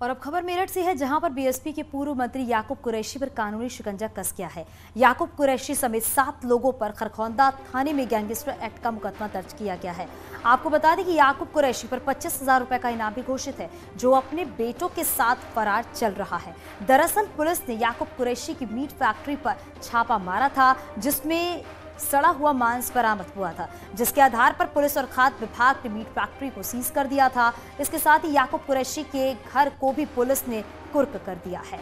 और अब खबर मेरठ से है, जहाँ पर बीएसपी के पूर्व मंत्री याकूब कुरैशी पर कानूनी शिकंजा कस गया है। याकूब कुरैशी समेत सात लोगों पर खरखौंदा थाने में गैंगस्टर एक्ट का मुकदमा दर्ज किया गया है। आपको बता दें कि याकूब कुरैशी पर पच्चीस हज़ार रुपए का इनाम भी घोषित है, जो अपने बेटों के साथ फरार चल रहा है। दरअसल पुलिस ने याकूब कुरैशी की मीट फैक्ट्री पर छापा मारा था, जिसमें सड़ा हुआ मांस बरामद हुआ था, जिसके आधार पर पुलिस और खाद्य विभाग ने मीट फैक्ट्री को सीज कर दिया था। इसके साथ ही याकूब कुरैशी के घर को भी पुलिस ने कुर्क कर दिया है।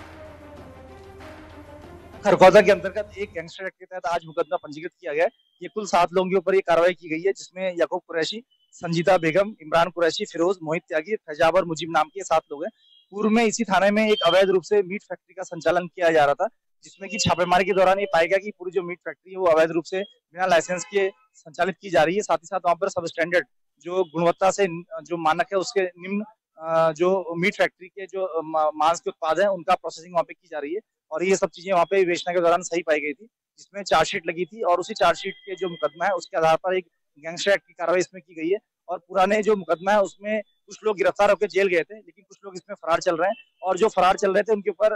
खरगोदा के अंतर्गत एक गैंगस्टर एक्ट के तहत आज मुकदमा पंजीकृत किया गया ये कुल सात लोगों के ऊपर ये कार्रवाई की गई है, जिसमें याकूब कुरैशी संजीता बेगम, इमरान कुरैशी, फिरोज, मोहित त्यागी, फैजाब और मुजीब नाम के सात लोग हैं। पूर्व में इसी थाने में एक अवैध रूप से मीट फैक्ट्री का संचालन किया जा रहा था जिसमें कि छापेमारी के दौरान ये पाया गया कि पूरी जो मीट फैक्ट्री है वो अवैध रूप से बिना लाइसेंस के संचालित की जा रही है। साथ ही साथ वहाँ पर सब स्टैंडर्ड जो गुणवत्ता से, जो मानक है उसके निम्न जो मीट फैक्ट्री के जो मांस के उत्पाद है, उनका प्रोसेसिंग वहाँ पे की जा रही है। और ये सब चीज़ें वहाँ पे बेचने के दौरान सही पाई गई थी, जिसमें चार्जशीट लगी थी और उसी चार्जशीट के जो मुकदमा है उसके आधार पर एक गैंगस्टर एक्ट की कार्रवाई इसमें की गई है। और पुराने जो मुकदमा है उसमें कुछ लोग गिरफ़्तार होकर जेल गए थे, लेकिन कुछ लोग इसमें फरार चल रहे हैं। और जो फरार चल रहे थे उनके ऊपर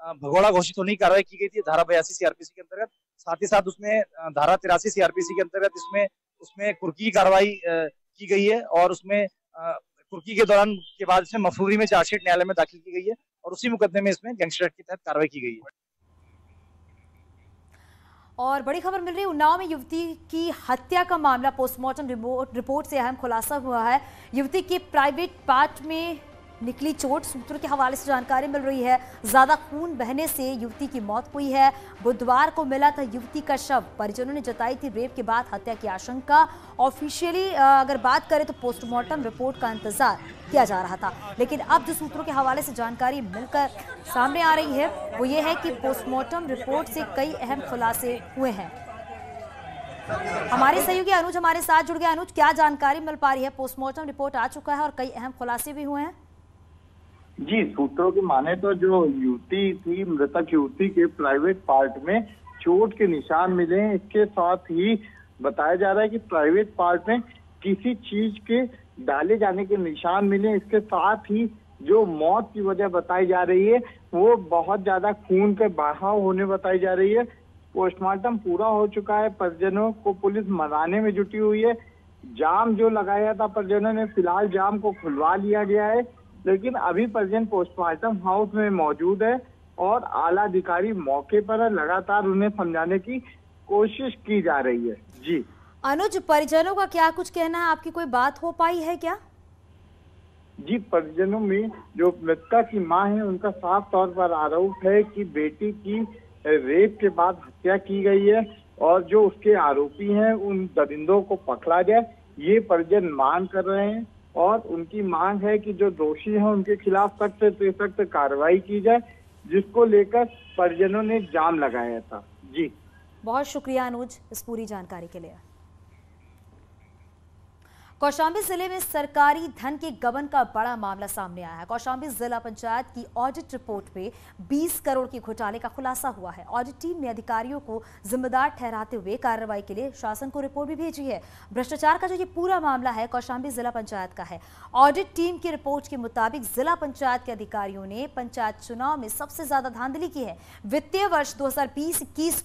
भगोड़ा घोषित होने की कार्रवाई की गई थी धारा बयासी सीआरपीसी के अंतर्गत। साथ ही साथ उसमें धारा तिरासी सीआरपीसी के अंतर्गत इसमें, उसमें कुर्की की कार्रवाई की गई है और उसमें कुर्की के दौरान के बाद इसमें मफरूरी में चार्जशीट न्यायालय में दाखिल की गई है और उसी मुकदमे में इसमें गैंगस्टर के तहत कार्रवाई की गई है। और बड़ी खबर मिल रही है, उन्नाव में युवती की हत्या का मामला पोस्टमार्टम रिपोर्ट से अहम खुलासा हुआ है। युवती के प्राइवेट पार्ट में निकली चोट सूत्रों के हवाले से जानकारी मिल रही है। ज़्यादा खून बहने से युवती की मौत हुई है। बुधवार को मिला था युवती का शव परिजनों ने जताई थी रेप के बाद हत्या की आशंका। ऑफिशियली अगर बात करें तो पोस्टमार्टम रिपोर्ट का इंतज़ार किया जा रहा था। लेकिन अब जो सूत्रों के हवाले से जानकारी मिलकर सामने आ रही है, वो ये है कि पोस्टमार्टम रिपोर्ट से कई अहम खुलासे हुए हैं। हमारे सहयोगी अनुज हमारे साथ जुड़ गए। अनुज, क्या जानकारी मिल पा रही है? पोस्टमार्टम रिपोर्ट आ चुका है और कई अहम खुलासे भी हुए हैं। जी, सूत्रों की माने तो जो युवती थी, मृतक युवती के प्राइवेट पार्ट में चोट के निशान मिले, इसके साथ ही बताया जा रहा है कि प्राइवेट पार्ट में किसी चीज़ के डाले जाने के निशान मिले, इसके साथ ही जो मौत की वजह बताई जा रही है, वो बहुत ज़्यादा खून के बहाव होने बताई जा रही है। पोस्टमार्टम पूरा हो चुका है, परिजनों को पुलिस मनाने में जुटी हुई है। जाम जो लगाया था परिजनों ने, फ़िलहाल जाम को खुलवा लिया गया है। लेकिन अभी परिजन पोस्टमार्टम हाउस में मौजूद है और आला अधिकारी मौके पर लगातार उन्हें समझाने की कोशिश की जा रही है। जी। अनुज परिजनों का क्या कुछ कहना है? आपकी कोई बात हो पाई है क्या? जी परिजनों में जो मृतका की माँ है उनका साफ़ तौर पर आरोप है कि बेटी की रेप के बाद हत्या की गई है और जो उसके आरोपी हैं उन दरिंदों को पकड़ा जाए ये परिजन मांग कर रहे हैं। और उनकी मांग है कि जो दोषी है उनके खिलाफ सख्त से सख्त कार्रवाई की जाए, जिसको लेकर परिजनों ने जाम लगाया था। जी। बहुत शुक्रिया अनुज इस पूरी जानकारी के लिए। कौशाम्बी ज़िले में सरकारी धन के गबन का बड़ा मामला सामने आया है। कौशाम्बी जिला पंचायत की ऑडिट रिपोर्ट में 20 करोड़ के घोटाले का खुलासा हुआ है। ऑडिट टीम ने अधिकारियों को जिम्मेदार ठहराते हुए कार्रवाई के लिए शासन को रिपोर्ट भी भेजी है। भ्रष्टाचार का जो ये पूरा मामला है, कौशाम्बी जिला पंचायत का है। ऑडिट टीम की रिपोर्ट के मुताबिक जिला पंचायत के अधिकारियों ने पंचायत चुनाव में सबसे ज़्यादा धांधली की है। वित्तीय वर्ष दो हज़ार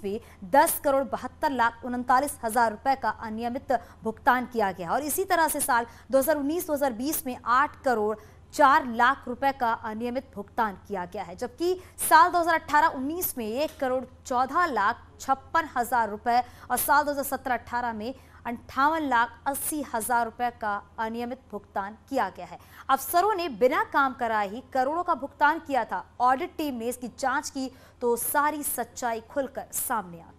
में दस करोड़ बहत्तर लाख उनतालीस हज़ार रुपए का अनियमित भुगतान किया गया और इसी तरह तरह से साल 2019-2020 में 8 करोड़ चार लाख रुपए का अनियमित भुगतान किया गया है, जबकि साल 2018-19 में एक करोड़ चौदह लाख छप्पन हज़ार रुपए और साल 2017-18 में अंठावन लाख अस्सी हज़ार रुपए का अनियमित भुगतान किया गया है। अफसरों ने बिना काम कराए ही करोड़ों का भुगतान किया था। ऑडिट टीम ने इसकी जाँच की तो सारी सच्चाई खुलकर सामने आ